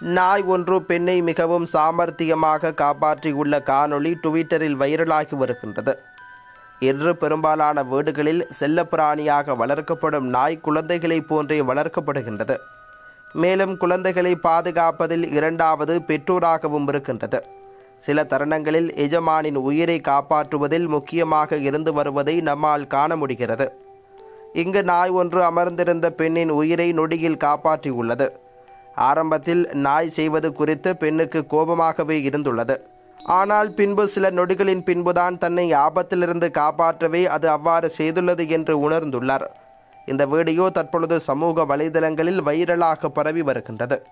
நாய் ஒன்று பெண்ணை மிகவும் சாமர்த்தியமாக காப்பாற்றியுள்ள காணொளி டுவிட்டரில் வைரலாகி வருகின்றது. இன்று பெரும்பாலான வீடுகளில் செல்லப்பிராணியாக வளர்க்கப்படும் நாய் குழந்தைகளைப் போன்றே வளர்க்கப்படுகின்றது. மேலும் குழந்தைகளை பாதுகாப்பதில் இரண்டாவது பெற்றோராகவும் இருக்கின்றது. சில தருணங்களில் எஜமானின் உயிரை காப்பாற்றுவதில் முக்கியமாக இருந்து வருவதை நம்மால் காண முடிகிறது. இங்கு நாய் ஒன்று அமர்ந்திருந்த பெண்ணின் உயிரை நொடியில் காப்பாற்றியுள்ளது. ஆரம்பத்தில் நாய் செய்வது குறித்து பெண்ணுக்கு கோபமாகவே இருந்துள்ளது. ஆனால் பின்பு சில நொடிகளின் பின்புதான் தன்னை ஆபத்திலிருந்து காப்பாற்றவே அது அவ்வாறு செய்துள்ளது என்று உணர்ந்துள்ளார். இந்த வீடியோ தற்பொழுது சமூக வலைதளங்களில் வைரலாக பரவி வருகின்றது.